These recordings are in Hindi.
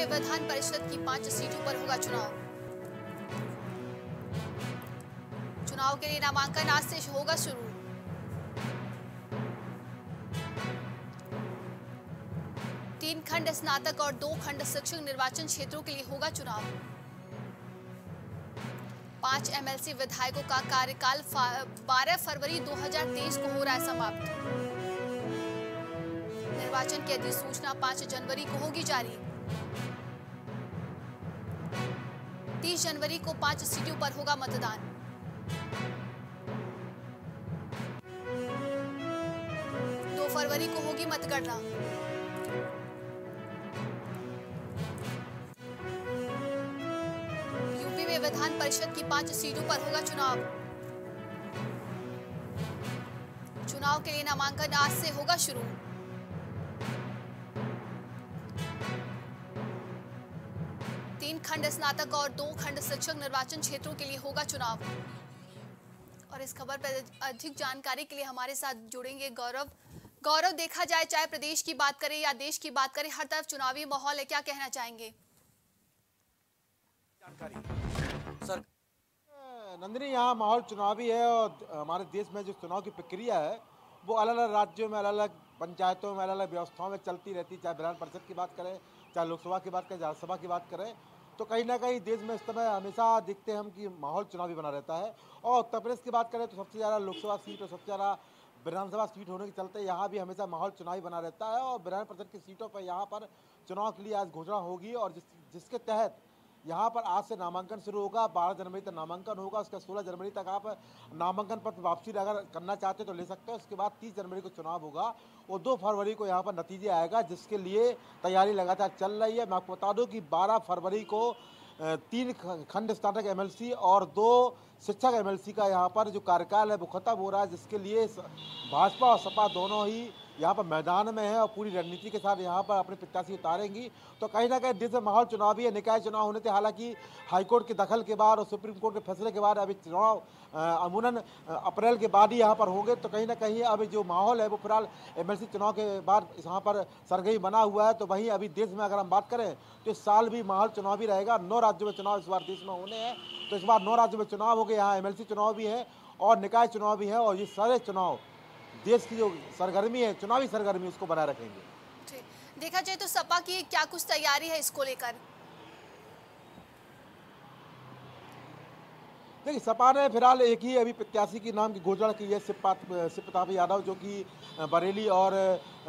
में विधान परिषद की पाँच सीटों पर होगा चुनाव। चुनाव के लिए नामांकन आज से होगा शुरू। तीन खंड स्नातक और दो खंड शिक्षक निर्वाचन क्षेत्रों के लिए होगा चुनाव। पाँच एमएलसी विधायकों का कार्यकाल 12 फरवरी 2023 को हो रहा है समाप्त। निर्वाचन की अधिसूचना 5 जनवरी को होगी जारी। 30 जनवरी को पाँच सीटों पर होगा मतदान। दो फरवरी को होगी मतगणना। यूपी में विधान परिषद की पाँच सीटों पर होगा चुनाव। चुनाव के लिए नामांकन आज से होगा शुरू। खंड स्नातक और दो खंड शिक्षक निर्वाचन क्षेत्रों के लिए होगा चुनाव। और इस खबर पर अधिक जानकारी के लिए हमारे साथ जुड़ेंगे गौरव। गौरव, देखा जाए, चाहे प्रदेश की बात करें या देश की बात करें, हर तरफ़ चुनावी माहौल है, क्या कहना चाहेंगे? सर, नंदिनी, यहाँ माहौल चुनावी है और हमारे देश में जो चुनाव की प्रक्रिया है, वो अलग अलग राज्यों में, अलग अलग पंचायतों में, अलग अलग व्यवस्थाओं में चलती रहती है। चाहे विधान परिषद की बात करें, चाहे लोकसभा की बात करें राज्यसभा की बात करें तो कहीं ना कहीं देश में इस समय हमेशा देखते हैं हम कि माहौल चुनावी बना रहता है। और उत्तर प्रदेश की बात करें तो सबसे ज़्यादा लोकसभा सीट और सबसे ज़्यादा विधानसभा सीट होने के चलते यहाँ भी हमेशा माहौल चुनावी बना रहता है और विधान परिषद की सीटों पर यहाँ पर चुनाव के लिए आज घोषणा होगी और जिस, जिसके तहत यहाँ पर आज से नामांकन शुरू होगा, बारह जनवरी तक नामांकन होगा, उसके सोलह जनवरी तक आप नामांकन पत्र वापसी अगर करना चाहते तो ले सकते हो, उसके बाद तीस जनवरी को चुनाव होगा और दो फरवरी को यहाँ पर नतीजे आएगा, जिसके लिए तैयारी लगातार चल रही है। मैं आपको बता दूँ कि बारह फरवरी को तीन खंड स्नातक एमएलसी और दो शिक्षक एमएलसी का यहाँ पर जो कार्यकाल है, वो खत्म हो रहा है, जिसके लिए भाजपा और सपा दोनों ही यहाँ पर मैदान में है और पूरी रणनीति के साथ यहाँ पर अपने प्रत्याशी उतारेंगी। तो कहीं ना कहीं देश में माहौल चुनावी है, निकाय चुनाव होने थे हालाँकि हाईकोर्ट के दखल के बाद और सुप्रीम कोर्ट के फैसले के बाद अभी चुनाव अमूनन अप्रैल के बाद ही यहाँ पर होंगे। तो कहीं ना कहीं अभी जो माहौल है वो फ़िलहाल एमएलसी चुनाव के बाद यहाँ पर सरगही बना हुआ है। तो वहीं अभी देश में अगर हम बात करें तो इस साल भी माहौल चुनावी रहेगा। नौ राज्यों में चुनाव इस बार देश में होने हैं। तो इस बार नौ राज्यों में चुनाव हो गए। यहाँ एम चुनाव भी है और निकाय चुनाव भी है और ये सारे चुनाव देश की जो सरगर्मी है चुनावी सरगर्मी उसको बनाए रखेंगे। देखा जाए तो सपा की क्या कुछ तैयारी है इसको लेकर? देखिए सपा ने फ़िलहाल एक ही अभी प्रत्याशी के नाम की घोषणा की है शिव प्रताप यादव जो कि बरेली और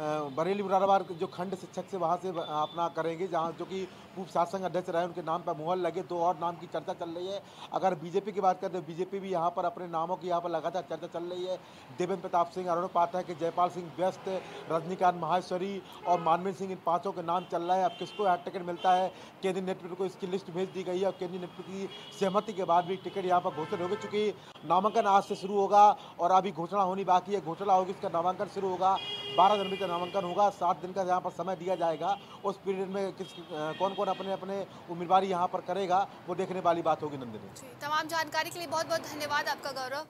बरेली मुरादाबाद जो खंड शिक्षक से वहाँ से अपना करेंगे, जहाँ जो कि पूर्व शासन अध्यक्ष रहे, उनके नाम पर मुहर लगे, दो और नाम की चर्चा चल रही है। अगर बीजेपी की बात करें तो बीजेपी भी यहाँ पर अपने नामों की यहाँ पर लगातार चर्चा चल रही है। देवेंद्र प्रताप सिंह, अरुण पाठक, जयपाल सिंह व्यस्त, रजनीकांत माहेश्वरी और मानवीर सिंह इन पाँचों के नाम चल रहा है। अब किसको यहाँ टिकट मिलता है? केंद्रीय नेतृत्व को इसकी लिस्ट भेज दी गई है और केंद्रीय नेतृत्व की सहमति के बाद भी टिकट यहाँ पर घोषणा होगी चूँकि नामांकन आज से शुरू होगा और अभी घोषणा होनी बाकी है। घोषणा होगी, इसका नामांकन शुरू होगा। बारह जनवरी का नामांकन होगा, सात दिन का यहाँ पर समय दिया जाएगा, उस पीरियड में किस कौन कौन अपने अपने उम्मीदवार यहाँ पर करेगा, वो देखने वाली बात होगी नंदिनी। तमाम जानकारी के लिए बहुत बहुत धन्यवाद आपका गौरव।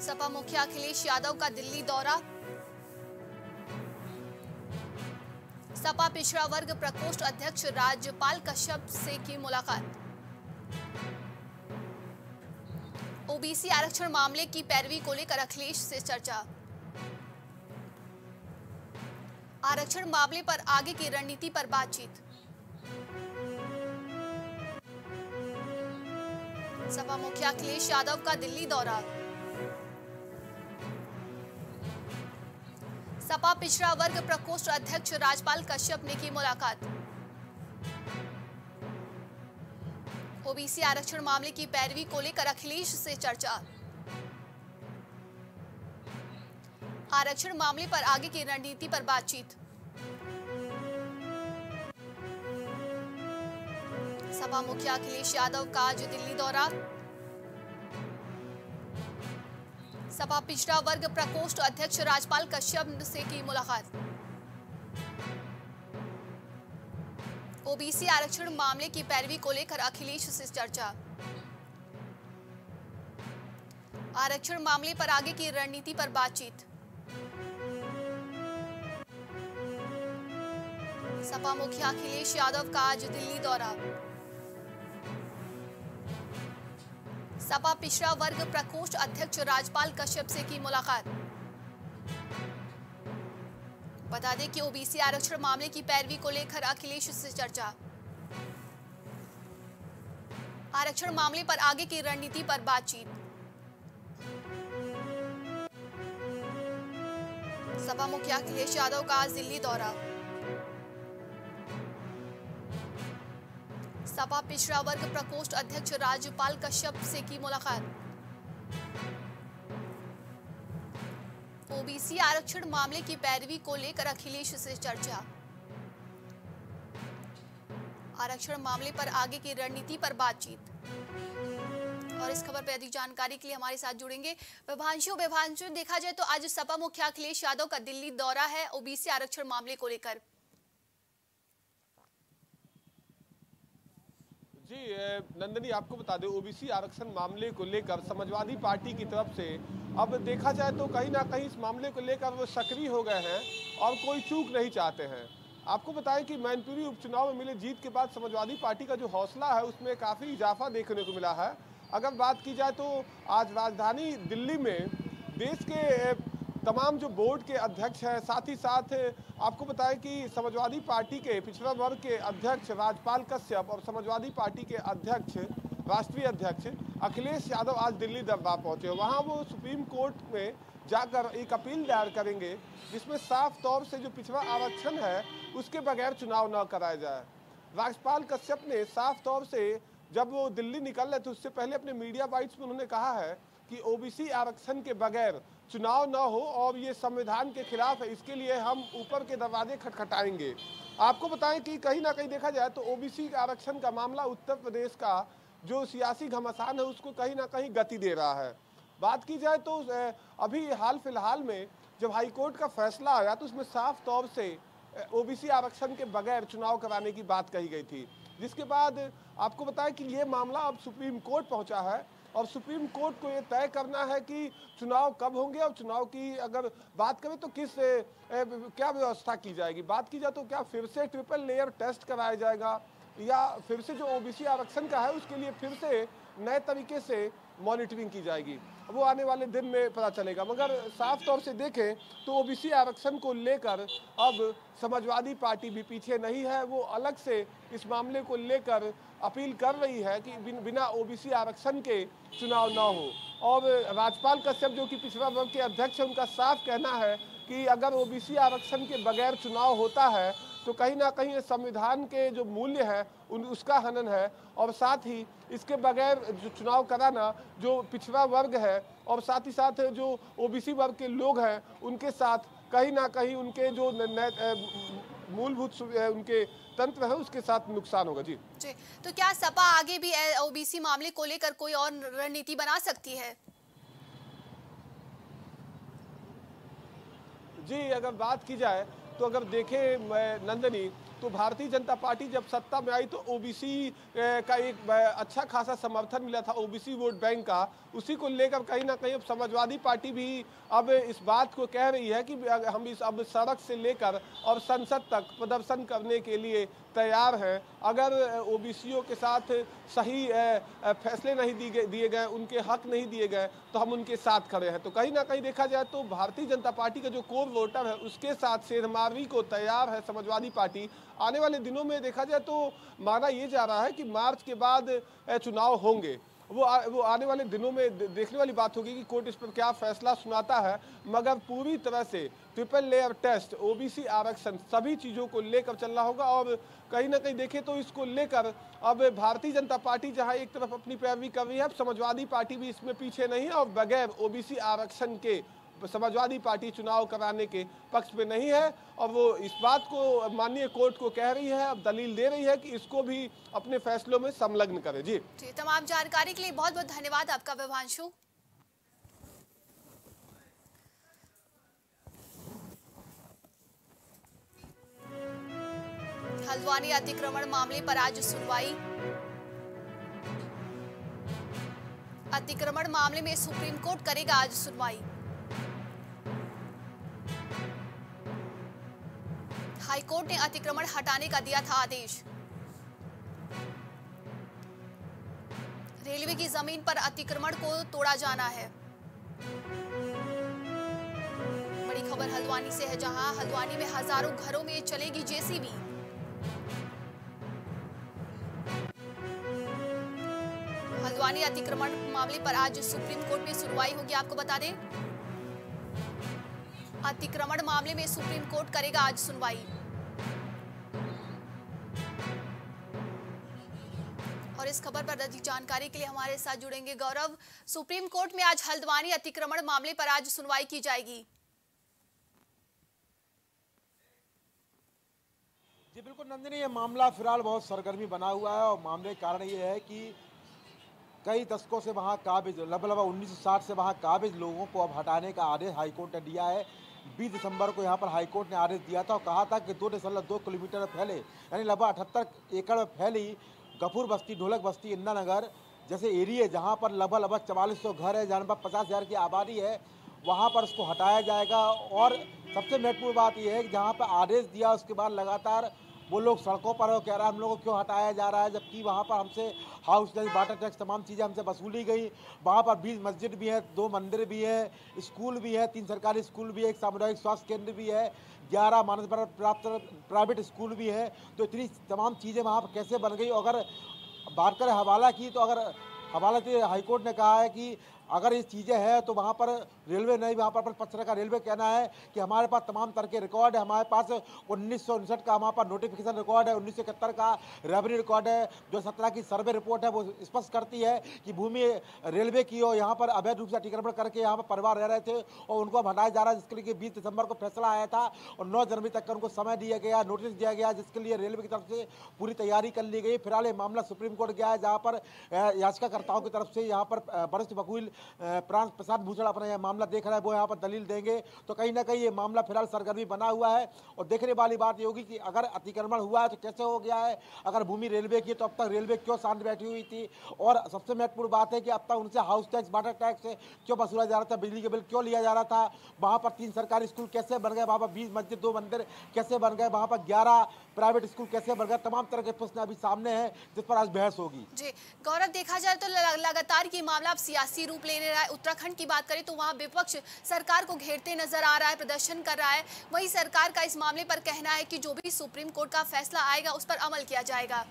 सपा मुखिया अखिलेश यादव का दिल्ली दौरा। सपा पिछड़ा वर्ग प्रकोष्ठ अध्यक्ष राज्यपाल कश्यप से की मुलाकात। ओबीसी आरक्षण मामले की पैरवी को लेकर अखिलेश से चर्चा। आरक्षण मामले पर आगे की रणनीति पर बातचीत। सपा मुखिया अखिलेश यादव का दिल्ली दौरा। सपा पिछड़ा वर्ग प्रकोष्ठ अध्यक्ष राजपाल कश्यप ने की मुलाकात। ओबीसी आरक्षण मामले की पैरवी को लेकर अखिलेश से चर्चा। आरक्षण मामले पर आगे की रणनीति पर बातचीत। सपा मुखिया अखिलेश यादव का आज दिल्ली दौरा। सपा पिछड़ा वर्ग प्रकोष्ठ अध्यक्ष राजपाल कश्यप से की मुलाकात। ओबीसी आरक्षण मामले की पैरवी को लेकर अखिलेश से चर्चा। आरक्षण मामले पर आगे की रणनीति पर बातचीत। सपा मुखिया अखिलेश यादव का आज दिल्ली दौरा। सपा पिछड़ा वर्ग प्रकोष्ठ अध्यक्ष राजपाल कश्यप से की मुलाकात। बता दें कि ओबीसी आरक्षण मामले की पैरवी को लेकर अखिलेश से चर्चा। आरक्षण मामले पर आगे की रणनीति पर बातचीत। सपा मुखिया अखिलेश यादव का आज दिल्ली दौरा। सपा पिछड़ा वर्ग प्रकोष्ठ अध्यक्ष राज्यपाल कश्यप से की मुलाकात। ओबीसी आरक्षण मामले की पैरवी को लेकर अखिलेश से चर्चा। आरक्षण मामले पर आगे की रणनीति पर बातचीत। और इस खबर पर अधिक जानकारी के लिए हमारे साथ जुड़ेंगे विभांशु। विभांशु, देखा जाए तो आज सपा मुखिया अखिलेश यादव का दिल्ली दौरा है ओबीसी आरक्षण मामले को लेकर। जी नंदनी, आपको बता दें, ओबीसी आरक्षण मामले को लेकर समाजवादी पार्टी की तरफ़ से अब देखा जाए तो कहीं ना कहीं इस मामले को लेकर वो सक्रिय हो गए हैं और कोई चूक नहीं चाहते हैं। आपको बताएँ कि मैनपुरी उपचुनाव में मिले जीत के बाद समाजवादी पार्टी का जो हौसला है, उसमें काफ़ी इजाफा देखने को मिला है। अगर बात की जाए तो आज राजधानी दिल्ली में देश के तमाम जो बोर्ड के अध्यक्ष हैं, साथ ही साथ आपको बताएँ कि समाजवादी पार्टी के पिछड़ा वर्ग के अध्यक्ष राजपाल कश्यप और समाजवादी पार्टी के अध्यक्ष, राष्ट्रीय अध्यक्ष अखिलेश यादव आज दिल्ली दरबार पहुँचे वहाँ वो सुप्रीम कोर्ट में जाकर एक अपील दायर करेंगे, जिसमें साफ़ तौर से जो पिछड़ा आरक्षण है, उसके बगैर चुनाव न कराया जाए। राजपाल कश्यप ने साफ़ तौर से जब वो दिल्ली निकल रहे थे, उससे पहले अपने मीडिया बाइट्स में उन्होंने कहा है कि ओबीसी आरक्षण के बगैर चुनाव न हो और ये संविधान के खिलाफ है, इसके लिए हम ऊपर के दरवाजे खटखटाएँगे। आपको बताएँ कि कहीं ना कहीं देखा जाए तो ओबीसी आरक्षण का मामला उत्तर प्रदेश का जो सियासी घमासान है, उसको कहीं ना कहीं गति दे रहा है। बात की जाए तो अभी हाल फ़िलहाल में जब हाईकोर्ट का फैसला आया तो उसमें साफ़ तौर से ओबीसी आरक्षण के बगैर चुनाव कराने की बात कही गई थी। जिसके बाद आपको बताएँ कि ये मामला अब सुप्रीम कोर्ट पहुँचा है और सुप्रीम कोर्ट को ये तय करना है कि चुनाव कब होंगे और चुनाव की अगर बात करें तो किस ए, क्या व्यवस्था की जाएगी? बात की जाए तो क्या फिर से ट्रिपल लेयर टेस्ट कराया जाएगा या फिर से जो ओबीसी आरक्षण का है उसके लिए फिर से नए तरीके से मॉनिटरिंग की जाएगी? वो आने वाले दिन में पता चलेगा। मगर साफ़ तौर से देखें तो ओबीसी आरक्षण को लेकर अब समाजवादी पार्टी भी पीछे नहीं है। वो अलग से इस मामले को लेकर अपील कर रही है कि बिन, बिना ओबीसी आरक्षण के चुनाव न हो। और राज्यपाल कश्यप जो कि पिछड़ा वर्ग के अध्यक्ष है उनका साफ़ कहना है कि अगर ओबीसी आरक्षण के बगैर चुनाव होता है तो कहीं ना कहीं संविधान के जो मूल्य है उन उसका हनन है। और साथ ही इसके बगैर जो चुनाव कराना जो पिछड़ा वर्ग है और साथ ही साथ जो ओबीसी वर्ग के लोग हैं उनके साथ कहीं ना कहीं उनके जो मूलभूत उनके तंत्र है उसके साथ नुकसान होगा। जी। जी। तो क्या सपा आगे भी ओबीसी मामले को लेकर कोई और रणनीति बना सकती है? जी अगर बात की जाए तो अगर देखें नंदनी तो भारतीय जनता पार्टी जब सत्ता में आई तो ओबीसी का एक अच्छा खासा समर्थन मिला था, ओबीसी वोट बैंक का। उसी को लेकर कहीं ना कहीं अब समाजवादी पार्टी भी अब इस बात को कह रही है कि हम इस अब सड़क से लेकर और संसद तक प्रदर्शन करने के लिए तैयार हैं। अगर ओबीसीओ के साथ सही फैसले नहीं दिए दिए गए, उनके हक नहीं दिए गए तो हम उनके साथ खड़े हैं। तो कहीं ना कहीं देखा जाए तो भारतीय जनता पार्टी का जो कोर वोटर है, उसके साथ शेरमारवी को तैयार है समाजवादी पार्टी। आने वाले दिनों में देखा जाए तो माना ये जा रहा है कि मार्च के बाद चुनाव होंगे। वो आ, वो आने वाले दिनों में देखने वाली बात होगी कि कोर्ट इस पर क्या फैसला सुनाता है मगर पूरी तरह से ट्रिपल लेयर टेस्ट ओबीसी आरक्षण सभी चीज़ों को लेकर चलना होगा। और कहीं ना कहीं देखें तो इसको लेकर अब भारतीय जनता पार्टी जहाँ एक तरफ़ अपनी पैरवी कर रही है समाजवादी पार्टी भी इसमें पीछे नहीं है और बगैर ओबीसी आरक्षण के समाजवादी पार्टी चुनाव कराने के पक्ष में नहीं है और वो इस बात को माननीय कोर्ट को कह रही है अब दलील दे रही है कि इसको भी अपने फैसलों में संलग्न करे। जी। तमाम जानकारी के लिए बहुत बहुत धन्यवाद आपका, विभांशु। हल्द्वानी अतिक्रमण मामले पर आज सुनवाई। अतिक्रमण मामले में सुप्रीम कोर्ट करेगा आज सुनवाई। हाईकोर्ट ने अतिक्रमण हटाने का दिया था आदेश। रेलवे की ज़मीन पर अतिक्रमण को तोड़ा जाना है। बड़ी खबर हल्द्वानी से है, जहाँ हल्द्वानी में हज़ारों घरों में चलेगी जेसीबी। हल्द्वानी अतिक्रमण मामले पर आज सुप्रीम कोर्ट में सुनवाई होगी, आपको बता दें। अतिक्रमण मामले में सुप्रीम कोर्ट करेगा आज सुनवाई। और इस खबर पर अधिक जानकारी के लिए हमारे साथ जुड़ेंगे गौरव। सुप्रीम कोर्ट में आज हल्द्वानी अतिक्रमण मामले पर आज सुनवाई की जाएगी। जी, बिल्कुल नंदिनी, ये मामला फ़िलहाल बहुत सरगर्मी बना हुआ है और मामले का कारण ये है कि कई दशकों से वहाँ काबिज, लगभग लगभग उन्नीस से वहाँ काबिज लोगों को अब हटाने का आदेश हाईकोर्ट ने दिया है। 20 दिसंबर को यहाँ पर हाईकोर्ट ने आदेश दिया था और कहा था कि दो दशमलव दो किलोमीटर में फैले, यानी लगभग अठहत्तर एकड़ में फैली गफूर बस्ती, ढोलक बस्ती इंदिरा नगर जैसे एरिए जहाँ पर लगभग लगभग चवालीस सौ घर है, जहाँ पर पचास हज़ार की आबादी है, वहाँ पर उसको हटाया जाएगा। और सबसे महत्वपूर्ण बात यह है कि जहाँ पर आदेश दिया, उसके बाद लगातार वो लोग सड़कों पर हो कह रहा है, हम लोगों को क्यों हटाया जा रहा है? जबकि वहाँ पर हमसे हाउस टैक्स वाटर टैक्स तमाम चीज़ें हमसे वसूली गई। वहाँ पर बीस मस्जिद भी है, दो मंदिर भी है स्कूल भी है, तीन सरकारी स्कूल भी है, एक सामुदायिक स्वास्थ्य केंद्र भी है, ग्यारह मान्यता प्राप्त प्राइवेट स्कूल भी है। तो इतनी तमाम चीज़ें वहाँ पर कैसे बन गई? अगर बात करें हवाला की तो अगर हवाला हाईकोर्ट ने कहा है कि अगर ये चीज़ें हैं तो वहाँ पर रेलवे नहीं, वहाँ पर पचरा का रेलवे कहना है कि हमारे पास तमाम तरह के रिकॉर्ड है। हमारे पास उन्नीस सौ उनसठ का हमारे पास नोटिफिकेशन रिकॉर्ड है, उन्नीस सौ इकहत्तर का रेवेन्यू रिकॉर्ड है, जो सत्रह की सर्वे रिपोर्ट है, वो स्पष्ट करती है कि भूमि रेलवे की और यहाँ पर अवैध रूप से अतिक्रमण करके यहाँ पर परिवार रह रहे थे और उनको अब हटाया जा रहा है, जिसके लिए बीस दिसंबर को फैसला आया था और नौ जनवरी तक का उनको समय दिया गया नोटिस दिया गया, जिसके लिए रेलवे की तरफ़ से पूरी तैयारी कर ली गई। फ़िलहाल ये मामला सुप्रीम कोर्ट गया है, जहाँ पर याचिकाकर्ताओं की तरफ़ से यहाँ पर वरिष्ठ वकील प्रांत प्रसाद भूषण अपना यह मामला देख रहा है, वो यहाँ पर दलील देंगे। तो कहीं ना कहीं ये मामला फ़िलहाल सरगर्मी बना हुआ है। और देखने वाली बात ये होगी कि अगर अतिक्रमण हुआ है तो कैसे हो गया है? अगर भूमि रेलवे की तो अब तक रेलवे क्यों शांत बैठी हुई थी? और सबसे महत्वपूर्ण बात है कि अब तक उनसे हाउस टैक्स वाटर टैक्स क्यों वसूला जा रहा था? बिजली के बिल क्यों लिया जा रहा था? वहाँ पर तीन सरकारी स्कूल कैसे बन गए? वहाँ पर बीस मस्जिद, दो मंदिर कैसे बन गए? वहाँ पर ग्यारह प्राइवेट स्कूल कैसे बन गए? तमाम तरह के प्रश्न अभी सामने हैं, जिस पर आज बहस होगी। जी, गौरव, देखा जाए तो लगातार ये मामला अब सियासी रूप ले रहा है। उत्तराखंड की बात करें तो वहाँ विपक्ष सरकार को घेरते नज़र आ रहा है, प्रदर्शन कर रहा है। वही सरकार का इस मामले पर कहना है कि जो भी सुप्रीम कोर्ट का फैसला आएगा, उस पर अमल किया जाएगा।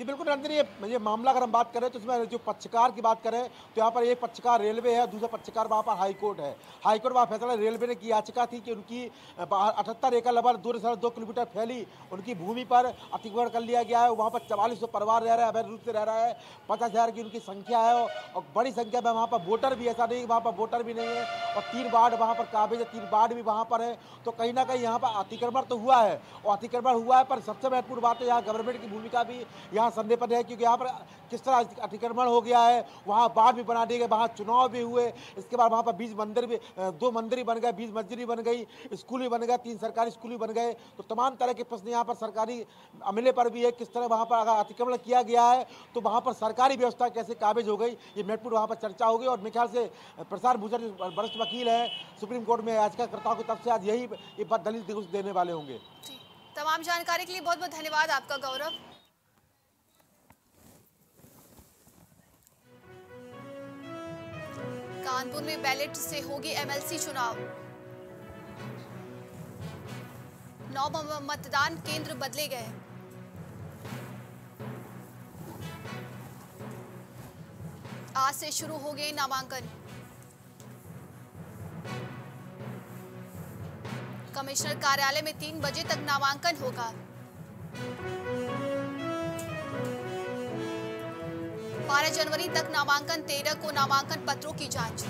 जी, बिल्कुल नंदिनी ये ये मामला अगर हम बात करें तो इसमें जो पक्षकार की बात करें तो यहाँ पर एक पक्षकार रेलवे है, दूसरा पक्षकार वहाँ पर हाईकोर्ट है। हाईकोर्ट वहाँ फैसला रेलवे ने की याचिका थी कि उनकी अठहत्तर एकड़ लगभग दो दशमलव दो किलोमीटर फैली, उनकी भूमि पर अतिक्रमण कर लिया गया है, वहाँ पर चवालीस सौ परिवार रह रहा है, अवैध रूप से रह रहा है, पचास हज़ार की उनकी संख्या है और बड़ी संख्या में वहाँ पर वोटर भी ऐसा नहीं वहाँ पर वोटर भी नहीं है और तीन वार्ड वहाँ पर काबिज है, तीन वार्ड भी वहाँ पर है तो कहीं ना कहीं यहाँ पर अतिक्रमण तो हुआ है और अतिक्रमण हुआ है, पर सबसे महत्वपूर्ण बात है यहाँ गवर्नमेंट की भूमिका भी, यहाँ संदेह पर है क्योंकि यहाँ पर किस तरह अतिक्रमण हो गया है, वहाँ बाढ़ भी बना दिए गए, वहाँ चुनाव भी हुए। इसके बाद वहाँ पर बीस मंदिर भी, दो मंदिर ही बन गए बीस मस्जिद भी बन गई, स्कूल भी बन गए, तीन सरकारी स्कूल भी बन गए। तो तमाम तरह के प्रश्न यहाँ पर सरकारी अमले पर भी है, किस तरह वहाँ पर अगर अतिक्रमण किया गया है तो वहाँ पर सरकारी व्यवस्था कैसे काबिज हो गई, ये महत्वपूर्ण वहाँ पर चर्चा होगी। और मेरे ख्याल से प्रसार भूषण वरिष्ठ वकील है, सुप्रीम कोर्ट में याचिकाकर्ताओं की तरफ़ से आज यही ये दलील देने वाले होंगे। तमाम जानकारी के लिए बहुत बहुत धन्यवाद आपका गौरव। कानपुर में बैलेट से होगी एमएलसी चुनाव। नौ मतदान केंद्र बदले गए। आज से शुरू हो गए नामांकन। कमिश्नर कार्यालय में तीन बजे तक नामांकन होगा। 12 जनवरी तक नामांकन 13 को नामांकन पत्रों की जाँच।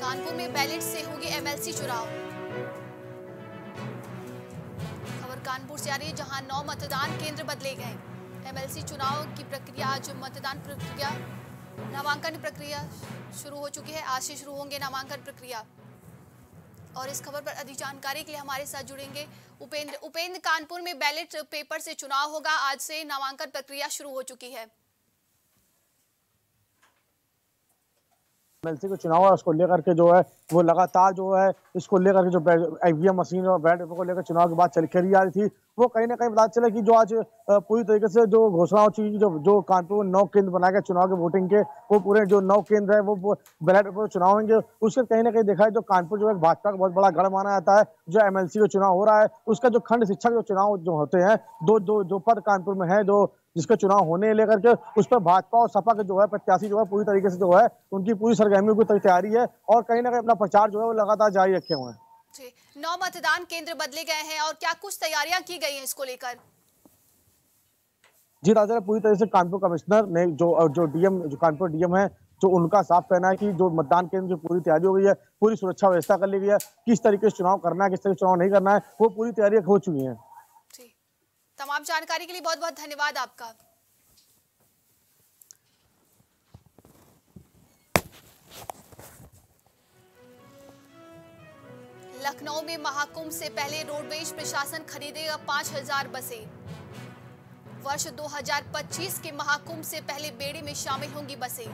कानपुर में बैलेट से होगी एमएलसी चुनाव। खबर कानपुर से आ रही है, जहाँ नौ मतदान केंद्र बदले गए। एमएलसी चुनाव की प्रक्रिया, आज मतदान प्रक्रिया, नामांकन प्रक्रिया शुरू हो चुकी है। आज से शुरू होंगे नामांकन प्रक्रिया। और इस खबर पर अधिक जानकारी के लिए हमारे साथ जुड़ेंगे उपेंद्र उपेंद्र कानपुर में बैलेट पेपर से चुनाव होगा। आज से नामांकन प्रक्रिया शुरू हो चुकी है। एमएलसी का चुनाव है उसको लेकर के जो है, वो लगातार जो है, इसको लेकर के जो ईवीएम मशीन और पेपर को लेकर चुनाव की बात चल करी आ रही थी। वो कहीं ना कहीं पता चला कि जो आज पूरी तरीके से जो घोषणा हो चुकी जो जो कानपुर में नौ केंद्र बनाए गए चुनाव के वोटिंग के, वो पूरे जो नौ केंद्र है, वो बैलेट पेपर चुनाव होंगे। उसके कहीं ना कहीं देखा है, जो कानपुर जो है, भाजपा का बहुत बड़ा गढ़ माना जाता है, जो एमएलसी का चुनाव हो रहा है, उसका जो खंड शिक्षक जो चुनाव जो होते हैं, दो दो जो पद कानपुर में है जो जिसका चुनाव होने लेकर के उस पर भाजपा और सपा के जो है प्रत्याशी जो है पूरी तरीके से जो है उनकी पूरी सरगर्मियों की तैयारी है और कहीं ना कहीं अपना प्रचार जो है वो लगातार जारी रखे हुए हैं। नौ मतदान केंद्र बदले गए हैं और क्या कुछ तैयारियाँ की गई हैं इसको लेकर? जी राजा पूरी तरह से कानपुर कमिश्नर ने जो जो डीएम जो कानपुर डीएम है जो उनका साफ़ कहना है कि जो मतदान केंद्र की पूरी तैयारी हो गई है पूरी सुरक्षा व्यवस्था कर ली गई है किस तरीके से चुनाव करना है किस तरीके से चुनाव नहीं करना है वो पूरी तैयारी हो चुकी है। तमाम जानकारी के लिए बहुत बहुत धन्यवाद आपका। लखनऊ में महाकुंभ से पहले रोडवेज़ प्रशासन खरीदेगा पाँच हज़ार बसें। वर्ष 2025 के महाकुंभ से पहले बेड़े में शामिल होंगी बसें।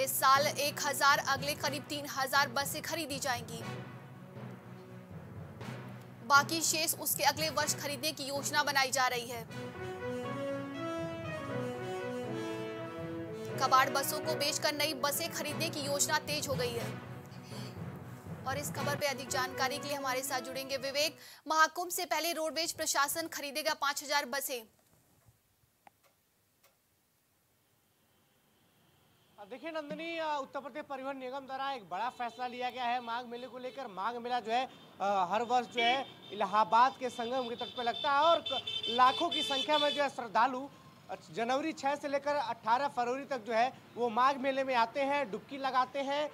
इस साल 1000 अगले करीब 3000 बसें खरीदी जाएँगी। बाकी शेष उसके अगले वर्ष खरीदने की योजना बनाई जा रही है। कबाड़ बसों को बेचकर नई बसें खरीदने की योजना तेज हो गई है। और इस खबर पे अधिक जानकारी के लिए हमारे साथ जुड़ेंगे विवेक। महाकुंभ से पहले रोडवेज़ प्रशासन खरीदेगा 5000 बसें। देखिए नंदनी उत्तर प्रदेश परिवहन निगम द्वारा एक बड़ा फैसला लिया गया है माघ मेले को लेकर। माघ मेला जो है हर वर्ष जो है इलाहाबाद के संगम के तट पर लगता है और लाखों की संख्या में जो है श्रद्धालु जनवरी छः से लेकर 18 फरवरी तक जो है वो माघ मेले में आते हैं, डुबकी लगाते हैं।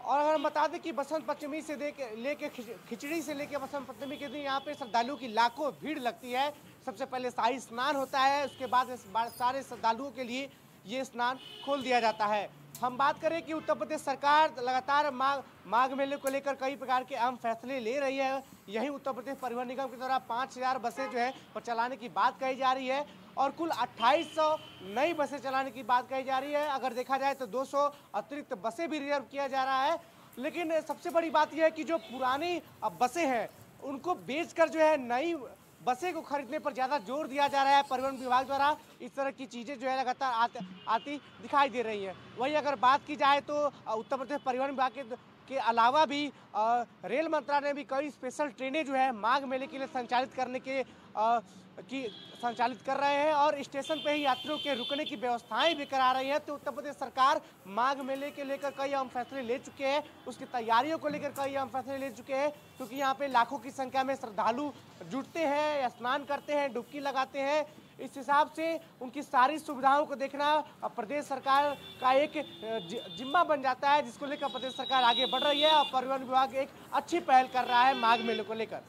और अगर हम बता दें कि बसंत पंचमी से लेके खिचड़ी से लेके बसंत पंचमी के दिन यहाँ पे श्रद्धालुओं की लाखों भीड़ लगती है। सबसे पहले शाही स्नान होता है, उसके बाद सारे श्रद्धालुओं के लिए ये स्नान खोल दिया जाता है। हम बात करें कि उत्तर प्रदेश सरकार लगातार माघ माघ मेले को लेकर कई प्रकार के अहम फैसले ले रही है। यही उत्तर प्रदेश परिवहन निगम के द्वारा पाँच हज़ार बसें जो है, वो चलाने की बात कही जा रही है और कुल 2800 नई बसें चलाने की बात कही जा रही है। अगर देखा जाए तो 200 अतिरिक्त बसें भी रिज़र्व किया जा रहा है। लेकिन सबसे बड़ी बात यह है कि जो पुरानी बसें हैं, उनको बेचकर जो है नई बसें को खरीदने पर ज़्यादा ज़ोर दिया जा रहा है। परिवहन विभाग द्वारा इस तरह की चीज़ें जो है लगातार आत, आती दिखाई दे रही हैं। वहीं अगर बात की जाए तो उत्तर प्रदेश परिवहन विभाग के के अलावा भी आ, रेल मंत्रालय ने भी कई स्पेशल ट्रेनें जो है माघ मेले के लिए संचालित करने के आ, की संचालित कर रहे हैं और स्टेशन पे ही यात्रियों के रुकने की व्यवस्थाएँ भी करा रही है। तो उत्तर प्रदेश सरकार माघ मेले के लेकर कई अहम फैसले ले चुके हैं। उसकी तैयारियों को लेकर कई अहम फैसले ले चुके हैं क्योंकि यहाँ पे लाखों की संख्या में श्रद्धालु जुटते हैं स्नान करते हैं डुबकी लगाते हैं। इस हिसाब से उनकी सारी सुविधाओं को देखना प्रदेश सरकार का एक जिम्मा बन जाता है, जिसको लेकर प्रदेश सरकार आगे बढ़ रही है और परिवहन विभाग एक अच्छी पहल कर रहा है माघ मेले को लेकर।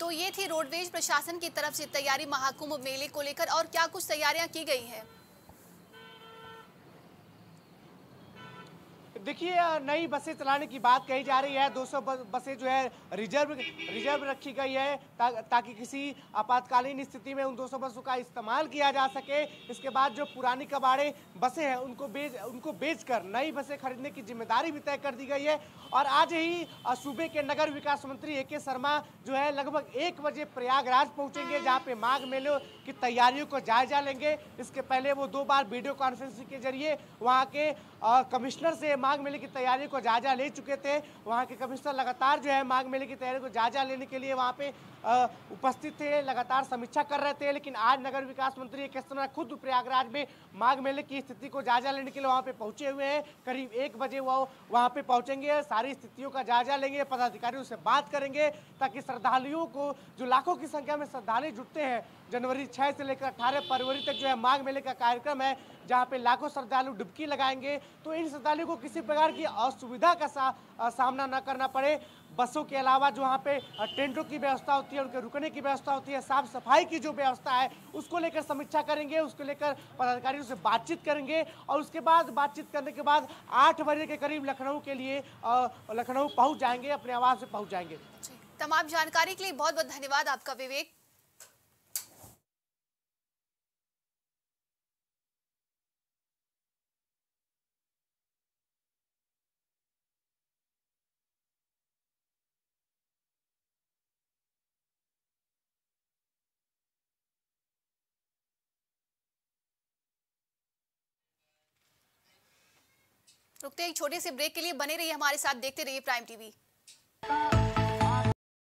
तो ये थी रोडवेज़ प्रशासन की तरफ़ से तैयारी महाकुंभ मेले को लेकर और क्या कुछ तैयारियाँ की गई हैं? देखिए नई बसें चलाने की बात कही जा रही है। 200 बसें जो है रिज़र्व रिज़र्व रखी गई है ता, ताकि किसी आपातकालीन स्थिति में उन 200 बसों का इस्तेमाल किया जा सके। इसके बाद जो पुरानी कबाड़े बसें हैं उनको बेच उनको बेचकर नई बसें खरीदने की ज़िम्मेदारी भी तय कर दी गई है। और आज ही सूबे के नगर विकास मंत्री ए के शर्मा जो है लगभग एक बजे प्रयागराज पहुँचेंगे जहाँ पे माघ मेले की तैयारियों को जायजा लेंगे। इसके पहले वो दो बार वीडियो कॉन्फ्रेंसिंग के ज़रिए वहाँ के कमिश्नर से माघ मेले की तैयारी को जायजा ले चुके थे। वहाँ के कमिश्नर लगातार जो है माघ मेले की तैयारी को जायजा लेने के लिए वहाँ पे उपस्थित थे, लगातार समीक्षा कर रहे थे। लेकिन आज नगर विकास मंत्री तरह खुद प्रयागराज में माघ मेले की स्थिति को जायजा लेने के लिए वहाँ पे पहुँचे हुए हैं। करीब एक बजे वो वहाँ पे पहुँचेंगे, सारी स्थितियों का जायजा लेंगे, पदाधिकारियों से बात करेंगे, ताकि श्रद्धालुओं को, जो लाखों की संख्या में श्रद्धालु जुटते हैं जनवरी छः से लेकर अठारह फरवरी तक जो है माघ मेले का कार्यक्रम है जहाँ पे लाखों श्रद्धालु डुबकी लगाएँगे। तो इन श्रद्धालुओं को किसी प्रकार की असुविधा का सा, आ, सामना न करना पड़े। बसों के अलावा जो वहाँ पे टेंटों की व्यवस्था होती है उनके रुकने की व्यवस्था होती है साफ़ सफ़ाई की जो व्यवस्था है उसको लेकर समीक्षा करेंगे उसको लेकर पदाधिकारियों से बातचीत करेंगे और उसके बाद बातचीत करने के बाद आठ बजे के करीब लखनऊ के लिए लखनऊ पहुँच जाएँगे अपने आवास से पहुँच जाएँगे। तमाम जानकारी के लिए बहुत बहुत धन्यवाद आपका विवेक। रुकते हैं, एक छोटे से ब्रेक के लिए बने रहिए हमारे साथ, देखते रहिए प्राइम टीवी